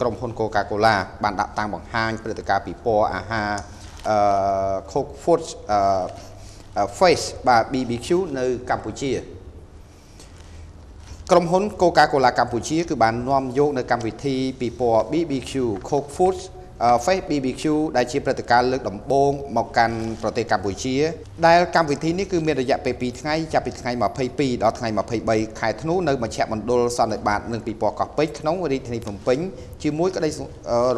ក្រុមហ៊ុន Coca-Cola បានដាក់តាំងបង្ហាញព្រឹត្តិការណ៍ពិព័រណ៍អាហារអឺ Coke Food អឺ Face បាទ BBQ នៅកម្ពុជាក្រុមហ៊ុន Coca-Cola កម្ពុជា គឺបាននាំយកនៅកម្មវិធីពិព័រណ៍ BBQ Coke Foods Face BBQ ដែលជាព្រឹត្តិការណ៍លើកដំបូងមកកាន់ប្រទេសកម្ពុជា ដែលកម្មវិធីនេះគឺមានរយៈពេល2ថ្ងៃចាប់ពីថ្ងៃ22ដល់ថ្ងៃ23ខែធ្នូនៅមជ្ឈមណ្ឌលសន្និបាតនិងពិព័រណ៍កោះពេជ្រក្នុងរាជធានីភ្នំពេញជាមួយក្តី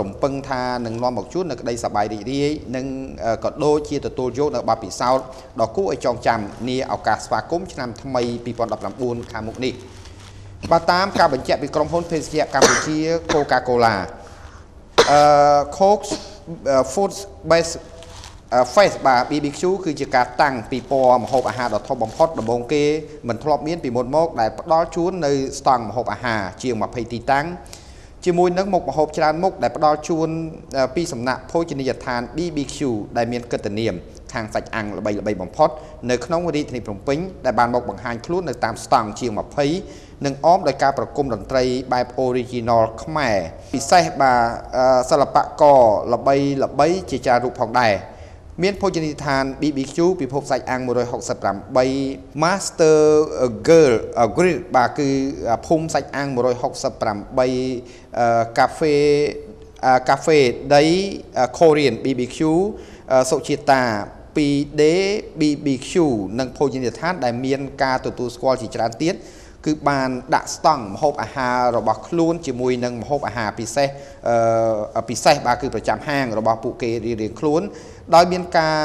រំពឹងថានឹងនាំមកជូននៅក្តីសប្បាយរីករាយនិងក៏ដូចជាទទួលយកនៅបទពិសោធន៍ដ៏គួរឲ្យចងចាំនាឱកាសស្វាគមន៍ឆ្នាំថ្មី2019ខាងមុខនេះបើតាមការបញ្ជាក់ពីក្រុមហ៊ុនភេសជ្ជៈកម្ពុជា Coca-Cola អឺ Coke Food Base Face បាទ BBQ គឺជាការតាំងពីពណ៌ម្ហូបអាហារដ៏ធំបំផុតដំបូងគេមិនធ្លាប់មានពីមុនមកដែលផ្ដល់ជូននៅស្តង់ម្ហូបអាហារជាង20ទីតាំង ជាមួយនឹងមុខម្ហូបច្រើនមុខដែលផ្ដល់ជូនពីសំណាក់ភោជនីយដ្ឋាន BBQ ដែលមានកិត្តិនាមខាងសាច់អាំងល្បីៗបំផុតនៅក្នុងរាជធានីភ្នំពេញដែលបានមកបង្ហាញខ្លួននៅតាមស្តង់ជាង20និងអមដោយការប្រគំតន្ត្រីបែប original ខ្មែរពិសេសបាទសិល្បករល្បីល្បីជាច្រើនរូបផងដែរ មានភោជនីយដ្ឋាន BBQ ពិភពសាច់អាំង168 Master Girl Grill បាទគឺភូមិសាច់អាំង168កាហ្វេកាហ្វេដី Korean BBQ សុជាតា 2D BBQ និងភោជនីយដ្ឋានដែលមានការទទួលស្គាល់ជាច្រើនទៀត គឺបានដាក់ស្តង់ម្ហូបអាហាររបស់ខ្លួនជាមួយនឹងម្ហូបអាហារពិសេសអឺពិសេសបាទគឺប្រចាំហាងរបស់ពួកគេរៀងៗខ្លួន ដោយមានការ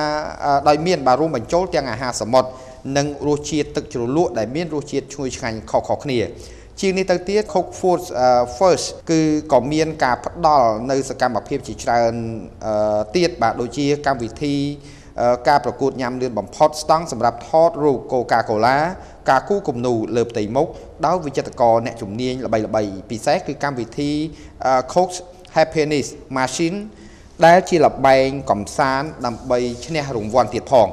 ដោយមានបាទរួមបញ្ចូលទាំងអាហារសមុទ្រនិងរសជាតិទឹកជ្រលក់ដែលមានរសជាតិឈ្ងុយឆ្ងាញ់ខុសៗគ្នាជាងនេះទៅទៀត Coke Food First គឺក៏មានការផ្ដល់នៅសកម្មភាពជាច្រើនទៀតបាទដូចជាកម្មវិធីការប្រកួតញ៉ាំលឿនបំផុតស្តង់សម្រាប់ថតរូប Coca-Cola ការគូគំនូលើផ្ទៃមុខដោយវិចិត្រករអ្នកជំនាញល្បីៗពិសេសគឺកម្មវិធី Coke Happiness Machine ដែលជាលបែងកំសាន្តដើម្បីឈ្នះរង្វាន់ទៀតផង។